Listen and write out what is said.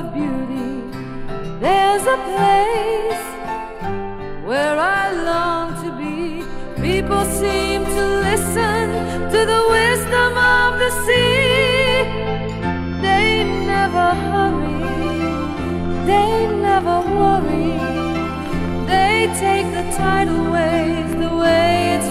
of beauty. There's a place where I long to be. People seem to listen to the wisdom of the sea. They never hurry, they never worry. They take the tidal waves the way it's